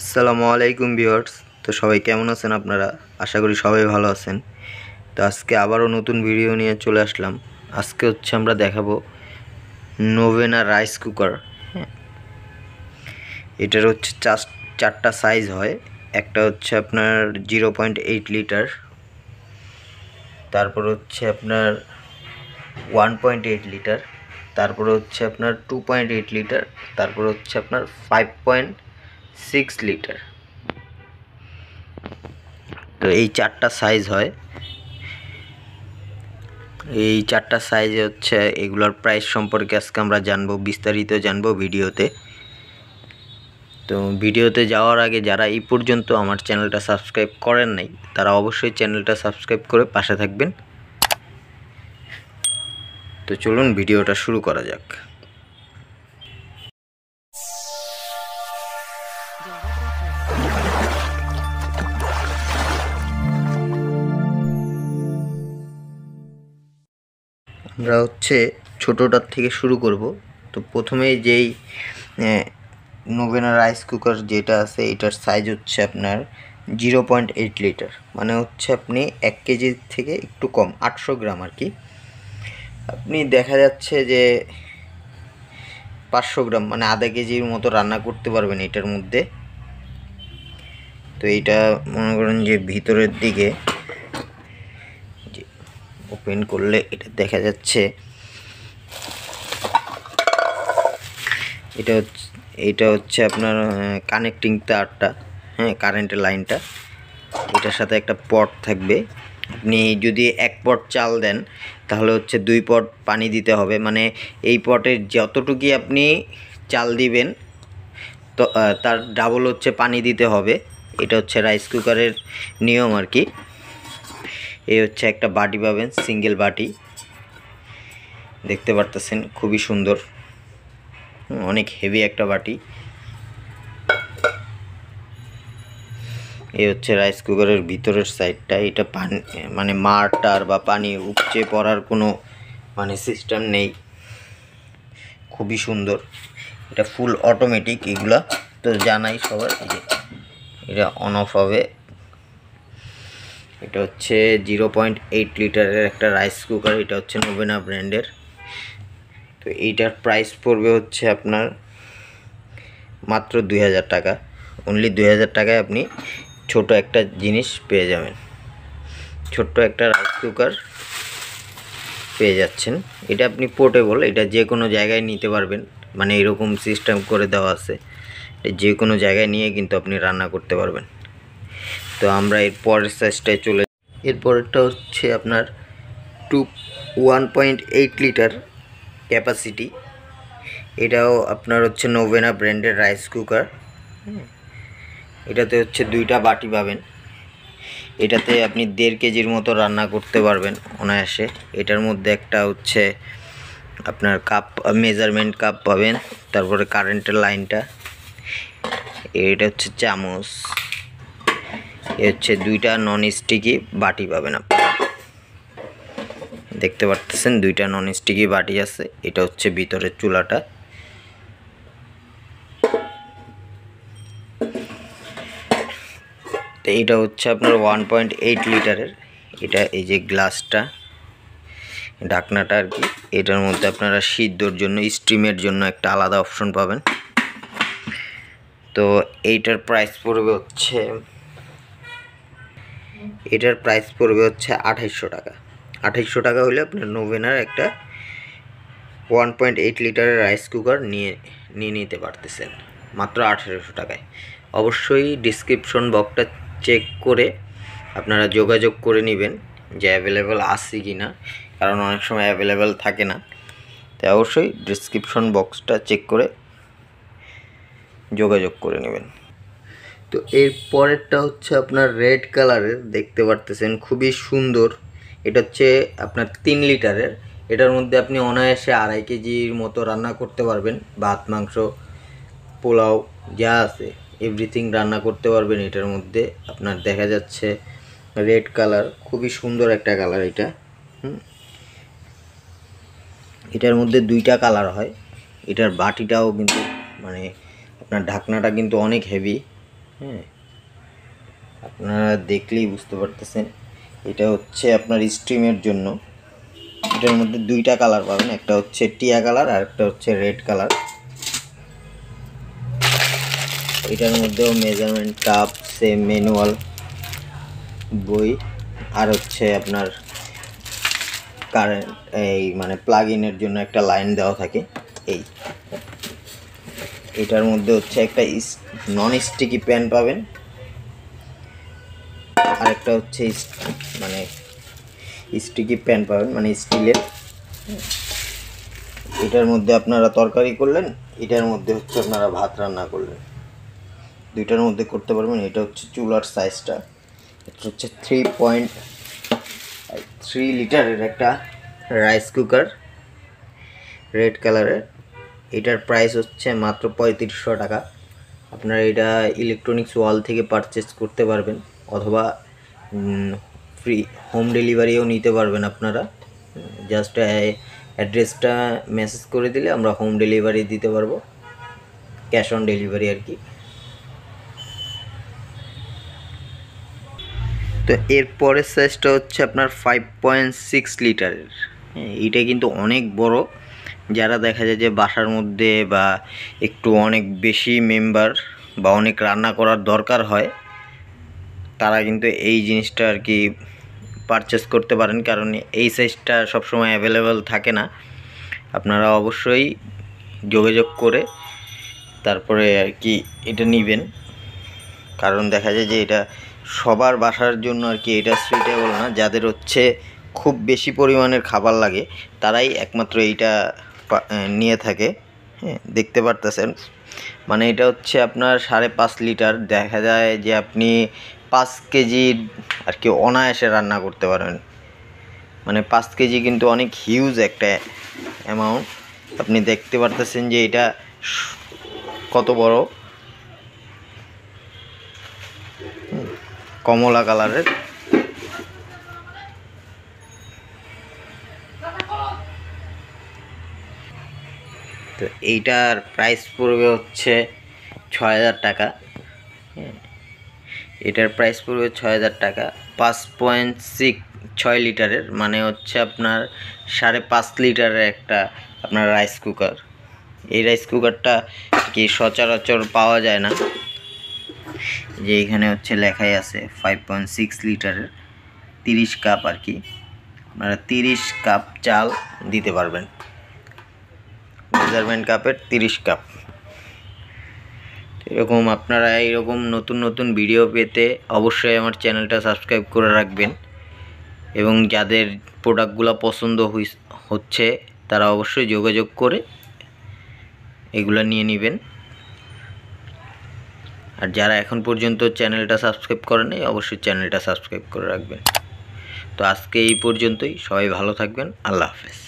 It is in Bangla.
আসসালামু আলাইকুম ভিউয়ার্স। তো সবাই কেমন আছেন আপনারা? আশা করি সবাই ভালো আছেন। তো আজকে আবারও নতুন ভিডিও নিয়ে চলে আসলাম। আজকে হচ্ছে আমরা দেখাবো নোভেনা রাইস কুকার হ্যাঁ। এটার হচ্ছে চার, চারটা সাইজ হয়। একটা হচ্ছে আপনার জিরো পয়েন্ট এইট লিটার তারপর হচ্ছে আপনার ওয়ান পয়েন্ট এইট লিটার তারপরে হচ্ছে আপনার টু পয়েন্ট এইট লিটার তারপর হচ্ছে আপনার ফাইভ পয়েন্ট সিক্স লিটার তো এই চারটা সাইজ হয়। এই চারটা সাইজে হচ্ছে, এগুলোর প্রাইস সম্পর্কে আজকে আমরা জানব, বিস্তারিত জানব ভিডিওতে। তো ভিডিওতে যাওয়ার আগে যারা এই পর্যন্ত আমার চ্যানেলটা সাবস্ক্রাইব করেন নাই, তারা অবশ্যই চ্যানেলটা সাবস্ক্রাইব করে পাশে থাকবেন। তো চলুন ভিডিওটা শুরু করা যাক। আমরা হচ্ছে ছোটোটার থেকে শুরু করব। তো প্রথমে যেই নোভেনা রাইস কুকার যেটা আছে, এটার সাইজ হচ্ছে আপনার জিরো পয়েন্ট এইট লিটার মানে হচ্ছে আপনি এক কেজি থেকে একটু কম, আটশো গ্রাম আর কি। আপনি দেখা যাচ্ছে যে পাঁচশো গ্রাম মানে আধা কেজির মতো রান্না করতে পারবেন এটার মধ্যে। তো এইটা মনে করেন যে ভিতরের দিকে ওপেন করলে এটা দেখা যাচ্ছে। এটা হচ্ছে এটা হচ্ছে আপনার কানেক্টিং তারটা হ্যাঁ কারেন্টের লাইনটা এটার সাথে একটা পট থাকবে। আপনি যদি এক পট চাল দেন, তাহলে হচ্ছে দুই পট পানি দিতে হবে। মানে এই পটের যতটুকুই আপনি চাল দিবেন, তো তার ডাবল হচ্ছে পানি দিতে হবে। এটা হচ্ছে রাইস কুকারের নিয়ম আর কি। এই হচ্ছে একটা বাটি পাবেন, সিঙ্গেল বাটি। দেখতে পারতেছেন, খুবই সুন্দর। অনেক হেভি একটা বাটি। এই হচ্ছে রাইস কুকারের ভিতরের সাইডটা, এটা পানি মানে মার টার বা পানি উপচে পড়ার কোনো মানে সিস্টেম নেই। খুবই সুন্দর। এটা ফুল অটোমেটিক এগুলা। তো জানাই সবার এটা অন অফ হবে। এটা হচ্ছে জিরো পয়েন্ট এইট লিটারের একটা রাইস কুকার, এটা হচ্ছে নোভেনা ব্র্যান্ডের। তো এইটার প্রাইস পড়বে হচ্ছে আপনার মাত্র দুই হাজার টাকা। অনলি দুই হাজার টাকায় আপনি ছোট একটা জিনিস পেয়ে যাবেন। ছোট্ট একটা রাইস কুকার পেয়ে যাচ্ছেন। এটা আপনি পোর্টেবল, এটা যে কোনো জায়গায় নিতে পারবেন। মানে এরকম সিস্টেম করে দেওয়া আছে। যে কোনো জায়গায় নিয়ে কিন্তু আপনি রান্না করতে পারবেন। তো আমরা এর পরের সাইজটায় চলে এর পরেরটা হচ্ছে আপনার two one point eight litre capacity এটাও আপনার হচ্ছে নোভেনা ব্র্যান্ডের রাইস কুকার এটাতে হচ্ছে দুইটা বাটি পাবেন। এটাতে আপনি দেড় কেজির মতো রান্না করতে পারবেন অনায়াসে। এটার মধ্যে একটা হচ্ছে আপনার কাপ মেজারমেন্ট কাপ পাবেন, তারপরে কারেন্টের লাইনটা এটা হচ্ছে চামচ। এ হচ্ছে দুইটা নন স্টিকি বাটি পাবেন আপনি। দেখতে পারতেছেন দুইটা নন স্টিকি বাটি আছে, এটা হচ্ছে ভিতরের চুলাটা। তো এইটা হচ্ছে আপনার ওয়ান পয়েন্ট এইট লিটারের, এটা এই যে গ্লাসটা, ঢাকনাটা আর কি, এটার মধ্যে আপনারা সিদ্ধর জন্য স্টিমের জন্য একটা আলাদা অপশন পাবেন। তো এইটার প্রাইস পড়বে হচ্ছে এটার প্রাইস পড়বে হচ্ছে আঠাইশশো টাকা। আঠাইশশো টাকা হলে আপনার নোভেনার একটা ওয়ান পয়েন্ট এইট লিটারের রাইস কুকার নিয়ে নিয়ে নিতে পারতেছেন, মাত্র আঠেরোশো টাকায়। অবশ্যই ডিসক্রিপশন বক্সটা চেক করে আপনারা যোগাযোগ করে নেবেন যে অ্যাভেলেবেল আছে কি না কারণ অনেক সময় অ্যাভেলেবেল থাকে না। তাই অবশ্যই ডিসক্রিপশন বক্সটা চেক করে যোগাযোগ করে নেবেন। তো এর পরেরটা হচ্ছে আপনার রেড কালারের, দেখতে পারতেছেন, খুবই সুন্দর। এটা হচ্ছে আপনার তিন লিটারের। এটার মধ্যে আপনি অনায়াসে আড়াই কেজির মতো রান্না করতে পারবেন। ভাত, মাংস, পোলাও, যা আছে এভরিথিং রান্না করতে পারবেন এটার মধ্যে। আপনার দেখা যাচ্ছে রেড কালার, খুবই সুন্দর একটা কালার এটা। এটার মধ্যে দুইটা কালার হয়। এটার বাটিটাও কিন্তু মানে আপনার ঢাকনাটা কিন্তু অনেক হেভি হ্যাঁ আপনারা দেখলেই বুঝতে পারতেছেন, এটা হচ্ছে আপনার স্ট্রিমের জন্য। এটার মধ্যে দুইটা কালার পাবেন, একটা হচ্ছে টিয়া কালার আর একটা হচ্ছে রেড কালার এটার মধ্যেও মেজারমেন্ট কাপ সেম ম্যানুয়াল বই, আর হচ্ছে আপনার কারেন্ট এই মানে প্লাগ ইনের জন্য একটা লাইন দেওয়া থাকে, এই। এটার মধ্যে হচ্ছে একটা নন স্টিকি প্যান পাবেন। আরেকটা হচ্ছে মানে স্টিকি প্যান পাবেন মানে স্টিলের। এটার মধ্যে আপনারা তরকারি করলেন, এটার মধ্যে হচ্ছে আপনারা ভাত রান্না করলেন। দুইটার মধ্যে করতে পারবেন, এটা হচ্ছে চুলার সাইজটা এটা হচ্ছে থ্রি পয়েন্ট থ্রি লিটারের একটা রাইস কুকার রেড কালারের এটার প্রাইস হচ্ছে মাত্র পঁয়ত্রিশশো টাকা। আপনারা এটা ইলেকট্রনিক্স ওয়াল থেকে পারচেস করতে পারবেন, অথবা ফ্রি হোম ডেলিভারিও নিতে পারবেন আপনারা। জাস্ট অ্যাড্রেসটা মেসেজ করে দিলে আমরা হোম ডেলিভারি দিতে পারব। ক্যাশ অন ডেলিভারি আর কি। তো এর পরের সাইজটা হচ্ছে আপনার ফাইভ পয়েন্ট সিক্স লিটারের এইটা কিন্তু অনেক বড়। যারা দেখা যায় যে বাসার মধ্যে বা একটু অনেক বেশি মেম্বার বা অনেক রান্না করার দরকার হয়, তারা কিন্তু এই জিনিসটা আর কি পারচেস করতে পারেন। কারণ এই সাইজটা সবসময় অ্যাভেলেবেল থাকে না। আপনারা অবশ্যই যোগাযোগ করে তারপরে আর কি এটা নেবেন। কারণ দেখা যায় যে এটা সবার বাসার জন্য আর কি এটা সুইটেবল না। যাদের হচ্ছে খুব বেশি পরিমাণের খাবার লাগে, তারাই একমাত্র এইটা নিয়ে থাকে হ্যাঁ দেখতে পারতেছেন। মানে এটা হচ্ছে আপনার সাড়ে পাঁচ লিটার। দেখা যায় যে আপনি পাঁচ কেজি আর কি অনায়াসে রান্না করতে পারেন। মানে পাঁচ কেজি কিন্তু অনেক হিউজ একটা অ্যামাউন্ট আপনি দেখতে পারতেছেন যে এটা কত বড়? কমলা কালারের তো এইটার প্রাইস পড়বে হচ্ছে ছয় হাজার টাকা। এটার প্রাইস পড়বে ছয় হাজার টাকা। পাঁচ পয়েন্ট সিক্স ছয় লিটারের মানে হচ্ছে আপনার সাড়ে পাঁচ লিটারের একটা আপনার রাইস কুকার এই রাইস কুকারটা কি সচরাচর পাওয়া যায় না? যে এখানে হচ্ছে লেখাই আছে ফাইভ পয়েন্ট সিক্স লিটারের, তিরিশ কাপ আর কি। আপনারা তিরিশ কাপ চাল দিতে পারবেন। মেজারমেন্ট কাপের তিরিশ কাপ এরকম আপনারা এইরকম নতুন নতুন ভিডিও পেতে অবশ্যই আমার চ্যানেলটা সাবস্ক্রাইব করে রাখবেন। এবং যাদের প্রোডাক্টগুলো পছন্দ হচ্ছে, তারা অবশ্যই যোগাযোগ করে এগুলো নিয়ে নেবেন। আর যারা এখন পর্যন্ত চ্যানেলটা সাবস্ক্রাইব করেনি অবশ্যই চ্যানেলটা সাবস্ক্রাইব করে রাখবেন। তো আজকে এই পর্যন্তই, সবাই ভালো থাকবেন, আল্লাহ হাফেজ।